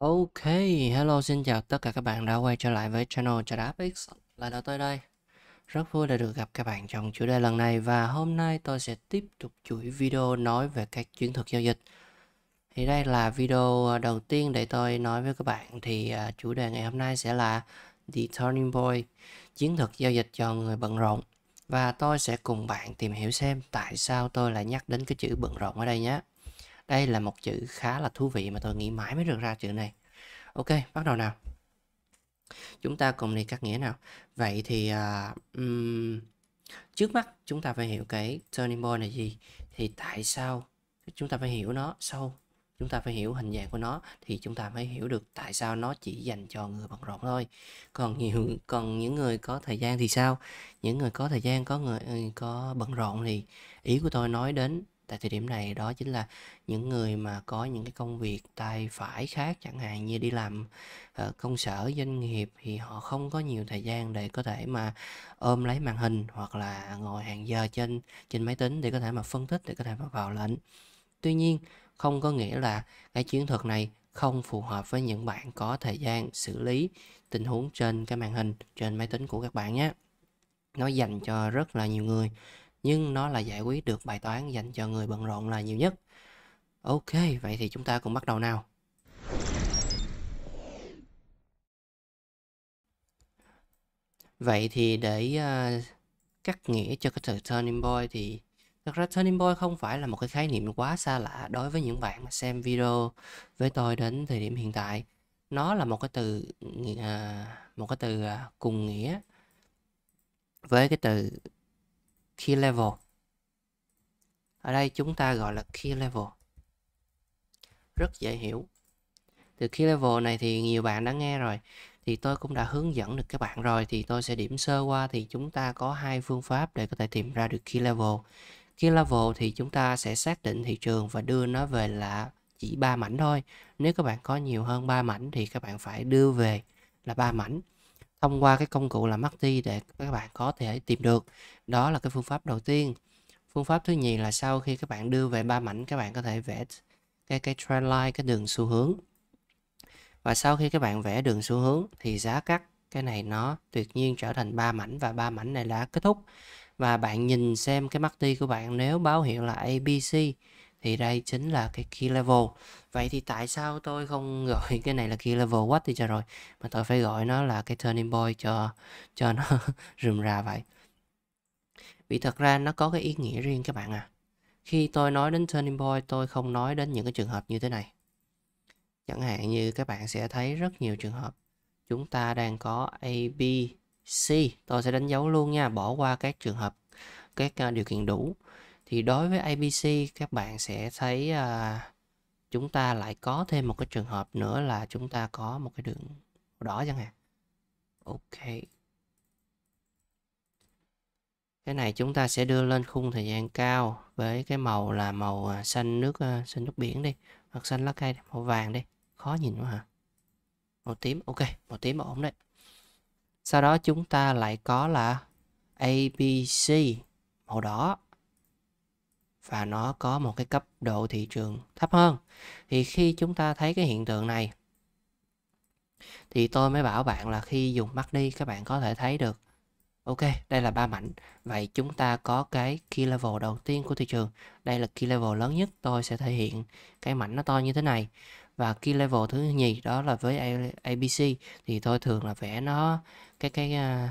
Ok, hello xin chào tất cả các bạn đã quay trở lại với channel Trà X Là đầu tôi đây. Rất vui đã được gặp các bạn trong chủ đề lần này Và hôm nay tôi sẽ tiếp tục chuỗi video nói về các chiến thuật giao dịch. Thì đây là video ờ, đầu tiên để tôi nói với các bạn Thì ờ, chủ đề ngày hôm nay sẽ là The Turning Point Chiến thuật giao dịch cho người bận rộn. Và tôi sẽ cùng bạn tìm hiểu xem tại sao tôi lại nhắc đến cái chữ bận rộn ở đây nhé đây là một chữ khá là thú vị mà tôi nghĩ mãi mới được ra chữ này. Ok, bắt đầu nào. Chúng ta cùng đi các nghĩa nào. Vậy thì uh, um, trước mắt chúng ta phải hiểu cái turning point là gì. Thì tại sao chúng ta phải hiểu nó sau chúng ta phải hiểu hình dạng của nó thì chúng ta mới hiểu được tại sao nó chỉ dành cho người bận rộn thôi còn nhiều còn những người có thời gian thì sao những người có thời gian có người ừ, có bận rộn thì ý của tôi nói đến tại thời điểm này đó chính là những người mà có những cái công việc tay phải khác chẳng hạn như đi làm uh, công sở doanh nghiệp thì họ không có nhiều thời gian để có thể mà ôm lấy màn hình hoặc là ngồi hàng giờ trên trên máy tính để có thể mà phân tích để có thể mà vào lệnh. Tuy nhiên không có nghĩa là cái chiến thuật này không phù hợp với những bạn có thời gian xử lý tình huống trên cái màn hình trên máy tính của các bạn nhé. Nó dành cho rất là nhiều người nhưng nó là giải quyết được bài toán dành cho người bận rộn là nhiều nhất. Ok, vậy thì chúng ta cùng bắt đầu nào. Vậy thì để uh, cắt nghĩa cho cái từ turning point thì thật ra turning point không phải là một cái khái niệm quá xa lạ đối với những bạn mà xem video với tôi đến thời điểm hiện tại. Nó là một cái từ uh, một cái từ uh, cùng nghĩa với cái từ key level. Ở đây chúng ta gọi là key level. Rất dễ hiểu. Từ key level này thì nhiều bạn đã nghe rồi, thì tôi cũng đã hướng dẫn được các bạn rồi, thì tôi sẽ điểm sơ qua thì chúng ta có hai phương pháp để có thể tìm ra được key level. Key level thì chúng ta sẽ xác định thị trường và đưa nó về là chỉ ba mảnh thôi. Nếu các bạn có nhiều hơn 3 mảnh thì các bạn phải đưa về là ba mảnh thông qua cái công cụ là MACD để các bạn có thể tìm được. Đó là cái phương pháp đầu tiên. Phương pháp thứ nhì là sau khi các bạn đưa về ba mảnh, các bạn có thể vẽ cái cái trend line, cái đường xu hướng. Và sau khi các bạn vẽ đường xu hướng thì giá cắt, cái này nó tuyệt nhiên trở thành ba mảnh và ba mảnh này đã kết thúc. Và bạn nhìn xem cái MACD của bạn, nếu báo hiệu là ABC thì đây chính là cái key level. Vậy thì tại sao tôi không gọi cái này là key level what thì cho rồi mà tôi phải gọi nó là cái turning point cho cho nó rườm rà vậy? Vì thật ra nó có cái ý nghĩa riêng các bạn à. Khi tôi nói đến turning point tôi không nói đến những cái trường hợp như thế này. Chẳng hạn như các bạn sẽ thấy rất nhiều trường hợp. Chúng ta đang có A, B, C. Tôi sẽ đánh dấu luôn nha bỏ qua các trường hợp các à, điều kiện đủ thì đối với ABC các bạn sẽ thấy à, chúng ta lại có thêm một cái trường hợp nữa là chúng ta có một cái đường đỏ chẳng hạn. Ok. Cái này chúng ta sẽ đưa lên khung thời gian cao với cái màu là màu à, xanh nước à, xanh nước biển đi hoặc xanh lá cây màu vàng đi. Khó nhìn quá hả? Màu tím ok màu tím ổn đấy. Sau đó chúng ta lại có là ABC màu đỏ và nó có một cái cấp độ thị trường thấp hơn. Thì khi chúng ta thấy cái hiện tượng này, thì tôi mới bảo bạn là khi dùng mắt đi, các bạn có thể thấy được, ok, đây là ba mảnh. Vậy chúng ta có cái key level đầu tiên của thị trường. Đây là key level lớn nhất. Tôi sẽ thể hiện cái mảnh nó to như thế này. Và key level thứ nhì đó là với ABC thì tôi thường là vẽ nó cái cái à,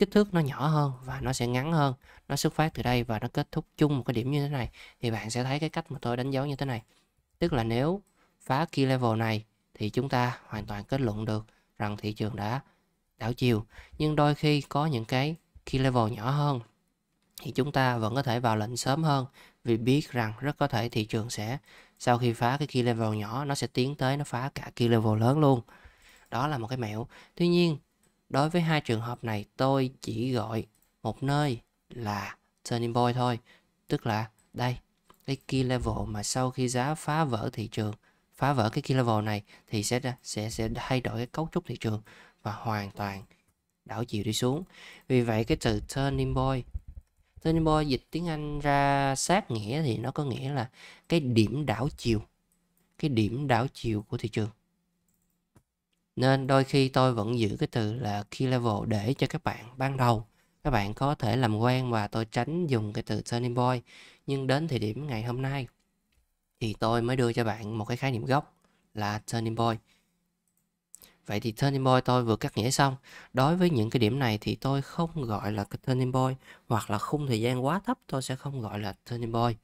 kích thước nó nhỏ hơn và nó sẽ ngắn hơn, nó xuất phát từ đây và nó kết thúc chung một cái điểm như thế này, thì bạn sẽ thấy cái cách mà tôi đánh dấu như thế này. Tức là nếu phá key level này thì chúng ta hoàn toàn kết luận được rằng thị trường đã đảo chiều. Nhưng đôi khi có những cái key level nhỏ hơn thì chúng ta vẫn có thể vào lệnh sớm hơn vì biết rằng rất có thể thị trường sẽ, sau khi phá cái key level nhỏ, nó sẽ tiến tới nó phá cả key level lớn luôn. Đó là một cái mẹo. Tuy nhiên Đối với hai trường hợp này tôi chỉ gọi một nơi là turning point thôi. Tức là đây, cái key level mà sau khi giá phá vỡ thị trường, phá vỡ cái key level này thì sẽ sẽ sẽ thay đổi cái cấu trúc thị trường và hoàn toàn đảo chiều đi xuống. Vì vậy cái từ turning point turning point dịch tiếng Anh ra sát nghĩa thì nó có nghĩa là cái điểm đảo chiều. Cái điểm đảo chiều của thị trường. Nên đôi khi tôi vẫn giữ cái từ là key level để cho các bạn ban đầu các bạn có thể làm quen và tôi tránh dùng cái từ turning point. Nhưng đến thời điểm ngày hôm nay thì tôi mới đưa cho bạn một cái khái niệm gốc là turning point. Vậy thì turning point tôi vừa cắt nghĩa xong. Đối với những cái điểm này thì tôi không gọi là cái turning point hoặc là khung thời gian quá thấp tôi sẽ không gọi là turning point.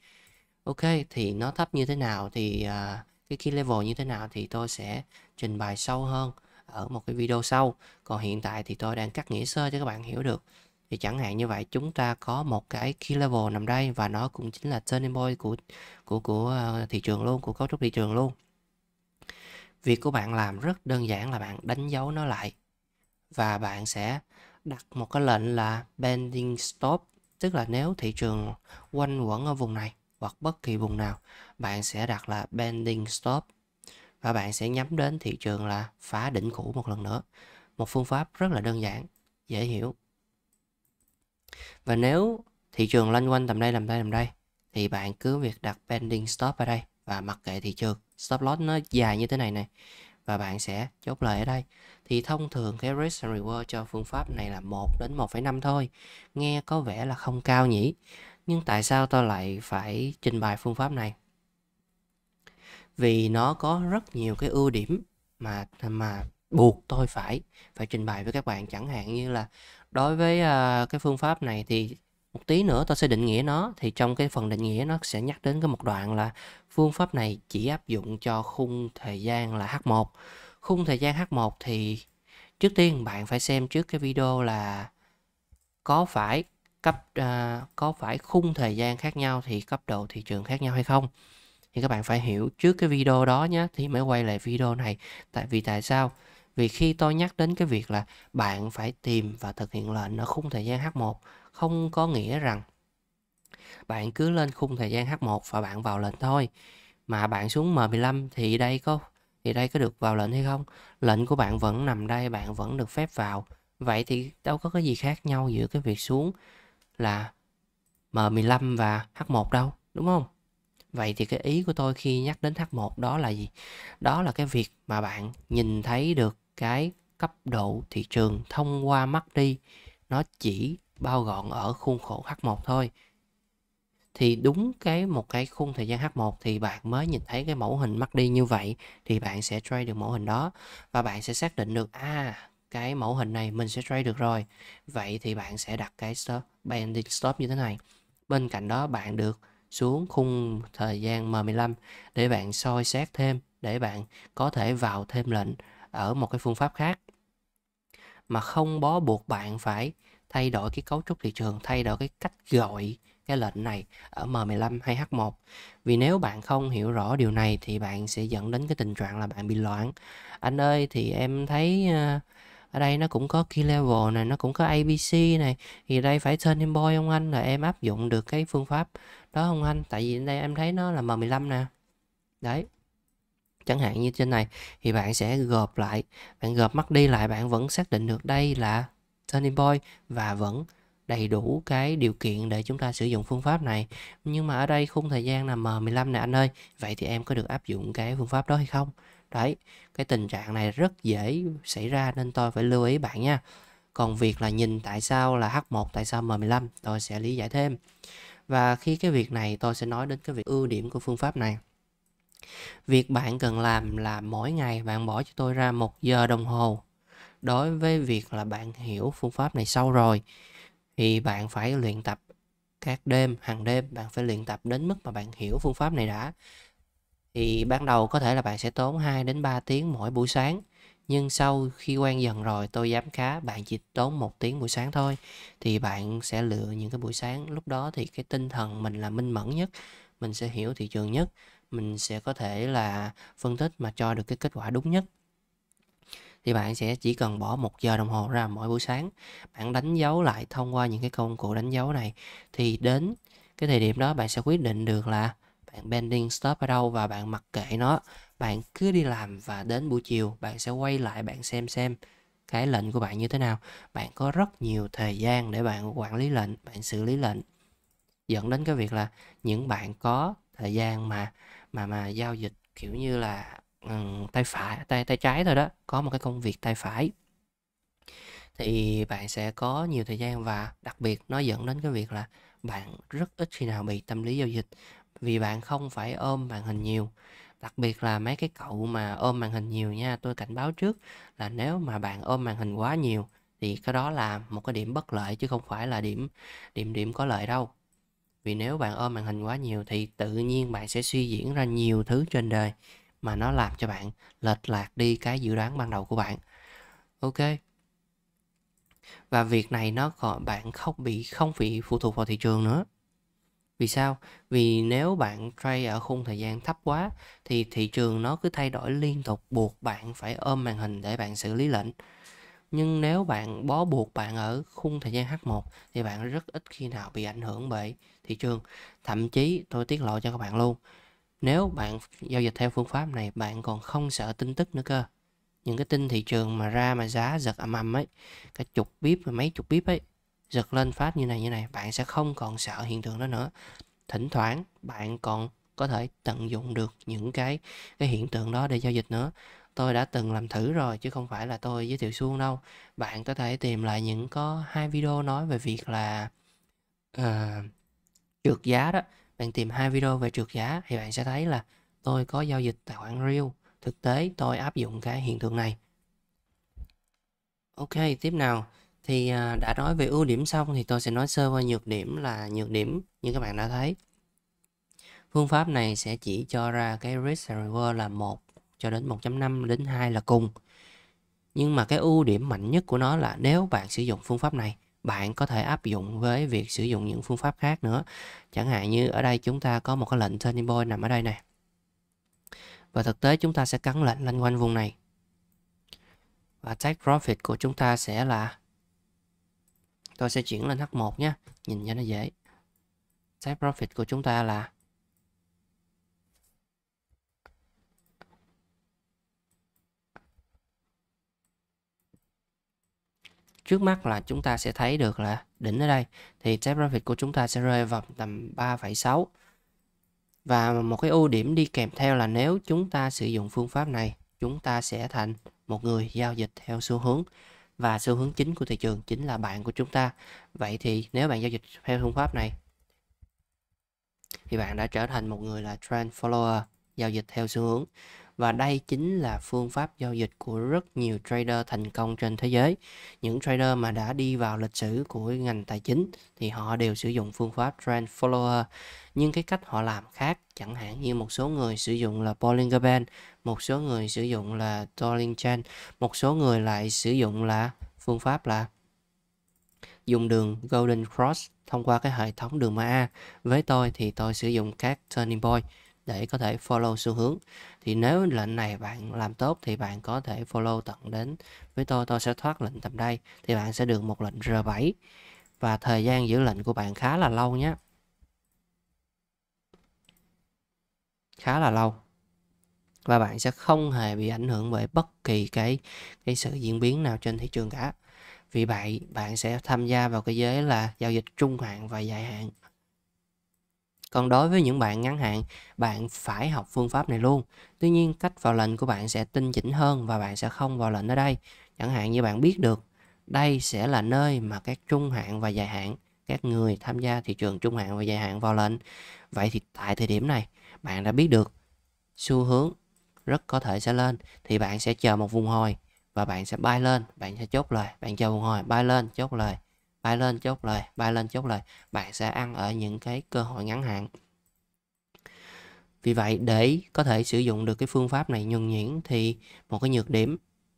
Ok, thì nó thấp như thế nào thì uh, cái key level như thế nào thì tôi sẽ trình bày sâu hơn ở một cái video sau. Còn hiện tại thì tôi đang cắt nghĩa sơ cho các bạn hiểu được. Thì chẳng hạn như vậy chúng ta có một cái key level nằm đây và nó cũng chính là turning point của của của ờ, thị trường luôn, của cấu trúc thị trường luôn. Việc của bạn làm rất đơn giản là bạn đánh dấu nó lại và bạn sẽ đặt một cái lệnh là bending stop tức là nếu thị trường quanh quẩn ở vùng này hoặc bất kỳ vùng nào bạn sẽ đặt là bending stop và bạn sẽ nhắm đến thị trường là phá đỉnh cũ một lần nữa. Một phương pháp rất là đơn giản dễ hiểu. Và nếu thị trường lanh quanh tầm đây tầm đây tầm đây thì bạn cứ việc đặt pending stop ở đây và mặc kệ thị trường. Stop loss nó dài như thế này này và bạn sẽ chốt lời ở đây. Thì thông thường cái risk and reward cho phương pháp này là 1 đến 1,5 thôi. Nghe có vẻ là không cao nhỉ nhưng tại sao tôi lại phải trình bày phương pháp này? Vì nó có rất nhiều cái ưu điểm mà mà buộc tôi phải phải trình bày với các bạn. Chẳng hạn như là đối với uh, cái phương pháp này thì một tí nữa tôi sẽ định nghĩa nó. Thì trong cái phần định nghĩa nó sẽ nhắc đến cái một đoạn là phương pháp này chỉ áp dụng cho khung thời gian là H1 khung thời gian H1 thì trước tiên bạn phải xem trước cái video là có phải cấp uh, có phải khung thời gian khác nhau thì cấp độ thị trường khác nhau hay không thì các bạn phải hiểu trước cái video đó nhé thì mới quay lại video này. Tại vì tại sao? Vì khi tôi nhắc đến cái việc là bạn phải tìm và thực hiện lệnh ở khung thời gian H1 không có nghĩa rằng bạn cứ lên khung thời gian H1 và bạn vào lệnh thôi. Mà bạn xuống M15 thì đây có, thì đây có được vào lệnh hay không? Lệnh của bạn vẫn nằm đây, bạn vẫn được phép vào. Vậy thì đâu có cái gì khác nhau giữa cái việc xuống là M15 và H1 đâu, đúng không? Vậy thì cái ý của tôi khi nhắc đến H1 đó là gì? Đó là cái việc mà bạn nhìn thấy được cái cấp độ thị trường thông qua mắt đi, nó chỉ bao gọn ở khuôn khổ H1 thôi. Thì đúng cái một cái khung thời gian H1 thì bạn mới nhìn thấy cái mẫu hình mắt đi như vậy thì bạn sẽ trade được mẫu hình đó và bạn sẽ xác định được à cái mẫu hình này mình sẽ trade được rồi. Vậy thì bạn sẽ đặt cái stop bending stop như thế này. Bên cạnh đó bạn được xuống khung thời gian M15 để bạn soi xét thêm để bạn có thể vào thêm lệnh ở một cái phương pháp khác. Mà không bó buộc bạn phải thay đổi cái cấu trúc thị trường thay đổi cái cách gọi cái lệnh này ở M15 hay H1 vì nếu bạn không hiểu rõ điều này thì bạn sẽ dẫn đến cái tình trạng là bạn bị loạn. Anh ơi thì em thấy uh, ở đây nó cũng có key level này nó cũng có ABC này thì đây phải turning boy không anh? Là em áp dụng được cái phương pháp đó không anh? Tại vì đây em thấy nó là M15 nè. Đấy. Chẳng hạn như trên này, thì bạn sẽ gộp lại, bạn gộp mắt đi lại, bạn vẫn xác định được đây là turning point và vẫn đầy đủ cái điều kiện để chúng ta sử dụng phương pháp này. Nhưng mà ở đây khung thời gian là M15 nè anh ơi. Vậy thì em có được áp dụng cái phương pháp đó hay không? Đấy, cái tình trạng này rất dễ xảy ra nên tôi phải lưu ý bạn nha. Còn việc là nhìn tại sao là H1 tại sao M15 tôi sẽ lý giải thêm. Và khi cái việc này, tôi sẽ nói đến cái việc ưu điểm của phương pháp này. Việc bạn cần làm là mỗi ngày bạn bỏ cho tôi ra một giờ đồng hồ. Đối với việc là bạn hiểu phương pháp này sâu rồi, thì bạn phải luyện tập các đêm, hàng đêm bạn phải luyện tập đến mức mà bạn hiểu phương pháp này đã thì ban đầu có thể là bạn sẽ tốn 2 đến 3 tiếng mỗi buổi sáng. Nhưng sau khi quen dần rồi, tôi dám khá, bạn chỉ tốn một tiếng buổi sáng thôi. Thì bạn sẽ lựa những cái buổi sáng, lúc đó thì cái tinh thần mình là minh mẫn nhất, mình sẽ hiểu thị trường nhất, mình sẽ có thể là phân tích mà cho được cái kết quả đúng nhất. Thì bạn sẽ chỉ cần bỏ một giờ đồng hồ ra mỗi buổi sáng. Bạn đánh dấu lại thông qua những cái công cụ đánh dấu này. Thì đến cái thời điểm đó, bạn sẽ quyết định được là bạn bending stop ở đâu và bạn mặc kệ nó. Bạn cứ đi làm và đến buổi chiều bạn sẽ quay lại bạn xem xem cái lệnh của bạn như thế nào. Bạn có rất nhiều thời gian để bạn quản lý lệnh bạn xử lý lệnh. Dẫn đến cái việc là những bạn có thời gian mà mà mà giao dịch kiểu như là um, tay phải tay tay trái thôi đó, có một cái công việc tay phải. Thì bạn sẽ có nhiều thời gian và đặc biệt nó dẫn đến cái việc là bạn rất ít khi nào bị tâm lý giao dịch, vì bạn không phải ôm màn hình nhiều. Đặc biệt là mấy cái cậu mà ôm màn hình nhiều nha, tôi cảnh báo trước là nếu mà bạn ôm màn hình quá nhiều thì cái đó là một cái điểm bất lợi chứ không phải là điểm điểm điểm có lợi đâu. Vì nếu bạn ôm màn hình quá nhiều thì tự nhiên bạn sẽ suy diễn ra nhiều thứ trên đời mà nó làm cho bạn lệch lạc đi cái dự đoán ban đầu của bạn. Ok. Và việc này nó còn bạn không bị không bị phụ thuộc vào thị trường nữa. Vì sao? Vì nếu bạn trade ở khung thời gian thấp quá thì thị trường nó cứ thay đổi liên tục buộc bạn phải ôm màn hình để bạn xử lý lệnh. Nhưng nếu bạn bó buộc bạn ở khung thời gian H1 thì bạn rất ít khi nào bị ảnh hưởng bởi thị trường. Thậm chí tôi tiết lộ cho các bạn luôn, nếu bạn giao dịch theo phương pháp này bạn còn không sợ tin tức nữa cơ. Những cái tin thị trường mà ra mà giá giật ầm ầm ấy, cả chục bíp và mấy chục bíp ấy, giật lên phát như này như này, bạn sẽ không còn sợ hiện tượng đó nữa. Thỉnh thoảng bạn còn có thể tận dụng được những cái cái hiện tượng đó để giao dịch nữa. Tôi đã từng làm thử rồi chứ không phải là tôi giới thiệu suông đâu. Bạn có thể tìm lại những có hai video nói về việc là uh, trượt giá đó. Bạn tìm hai video về trượt giá thì bạn sẽ thấy là tôi có giao dịch tài khoản Real. Thực tế tôi áp dụng cái hiện tượng này. Ok, tiếp nào. Thì à, đã nói về ưu điểm xong thì tôi sẽ nói sơ qua nhược điểm là nhược điểm như các bạn đã thấy. Phương pháp này sẽ chỉ cho ra cái risk reward là một cho đến 1.5 đến 2 là cùng. Nhưng mà cái ưu điểm mạnh nhất của nó là nếu bạn sử dụng phương pháp này, bạn có thể áp dụng với việc sử dụng những phương pháp khác nữa. Chẳng hạn như ở đây chúng ta có một cái lệnh turning point nằm ở đây này. Và thực tế chúng ta sẽ cắn lệnh lên quanh vùng này. Và take profit của chúng ta sẽ là tôi sẽ chuyển lên H1 nhé, nhìn cho nó dễ. Take profit của chúng ta là trước mắt là chúng ta sẽ thấy được là đỉnh ở đây. Thì take profit của chúng ta sẽ rơi vào tầm 3,6 và một cái ưu điểm đi kèm theo là nếu chúng ta sử dụng phương pháp này chúng ta sẽ thành một người giao dịch theo xu hướng và xu hướng chính của thị trường chính là bạn của chúng ta. Vậy thì nếu bạn giao dịch theo phương pháp này, thì bạn đã trở thành một người là trend follower, giao dịch theo xu hướng và đây chính là phương pháp giao dịch của rất nhiều trader thành công trên thế giới. Những trader mà đã đi vào lịch sử của ngành tài chính thì họ đều sử dụng phương pháp trend follower. Nhưng cái cách họ làm khác, chẳng hạn như một số người sử dụng là Bollinger Band, một số người sử dụng là Dolling Chain một số người lại sử dụng là phương pháp là dùng đường Golden Cross thông qua cái hệ thống đường MA. Với tôi thì tôi sử dụng các turning point để có thể follow xu hướng. Thì nếu lệnh này bạn làm tốt thì bạn có thể follow tận đến với tôi tôi sẽ thoát lệnh tầm đây, thì bạn sẽ được một lệnh R7 và thời gian giữ lệnh của bạn khá là lâu nhé. Khá là lâu. Và bạn sẽ không hề bị ảnh hưởng bởi bất kỳ cái cái sự diễn biến nào trên thị trường cả. Vì vậy, bạn sẽ tham gia vào cái giới là giao dịch trung hạn và dài hạn còn đối với những bạn ngắn hạn, bạn phải học phương pháp này luôn. Tuy nhiên cách vào lệnh của bạn sẽ tinh chỉnh hơn và bạn sẽ không vào lệnh ở đây. Chẳng hạn như bạn biết được đây sẽ là nơi mà các trung hạn và dài hạn, các người tham gia thị trường trung hạn và dài hạn vào lệnh. Vậy thì tại thời điểm này, bạn đã biết được xu hướng rất có thể sẽ lên thì bạn sẽ chờ một vùng hồi và bạn sẽ bay lên, bạn sẽ chốt lời, bạn chờ vùng hồi, bay lên, chốt lời bay lên chốt lời, bay lên chốt lời. Bạn sẽ ăn ở những cái cơ hội ngắn hạn. Vì vậy, để có thể sử dụng được cái phương pháp này nhuần nhuyễn thì một cái nhược điểm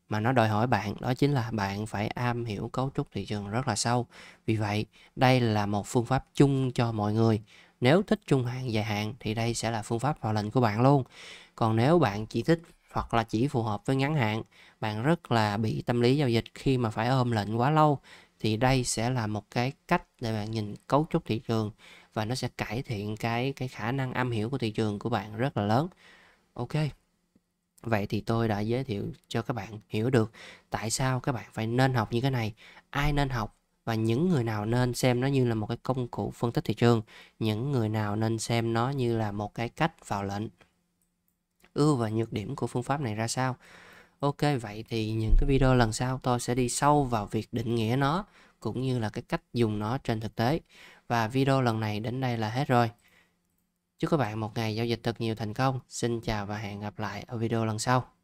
mà nó đòi hỏi bạn đó chính là bạn phải am hiểu cấu trúc thị trường rất là sâu. Vì vậy, đây là một phương pháp chung cho mọi người. Nếu thích trung hạn, dài hạn thì đây sẽ là phương pháp vào lệnh của bạn luôn. Còn nếu bạn chỉ thích hoặc là chỉ phù hợp với ngắn hạn, bạn rất là bị tâm lý giao dịch khi mà phải ôm lệnh quá lâu thì đây sẽ là một cái cách để bạn nhìn cấu trúc thị trường và nó sẽ cải thiện cái cái khả năng am hiểu của thị trường của bạn rất là lớn. Ok, vậy thì tôi đã giới thiệu cho các bạn hiểu được tại sao các bạn phải nên học như cái này. Ai nên học và những người nào nên xem nó như là một cái công cụ phân tích thị trường. Những người nào nên xem nó như là một cái cách vào lệnh. Ưu và nhược điểm của phương pháp này ra sao. Ok, vậy thì những cái video lần sau tôi sẽ đi sâu vào việc định nghĩa nó cũng như là cái cách dùng nó trên thực tế. Và video lần này đến đây là hết rồi. Chúc các bạn một ngày giao dịch thật nhiều thành công. Xin chào và hẹn gặp lại ở video lần sau.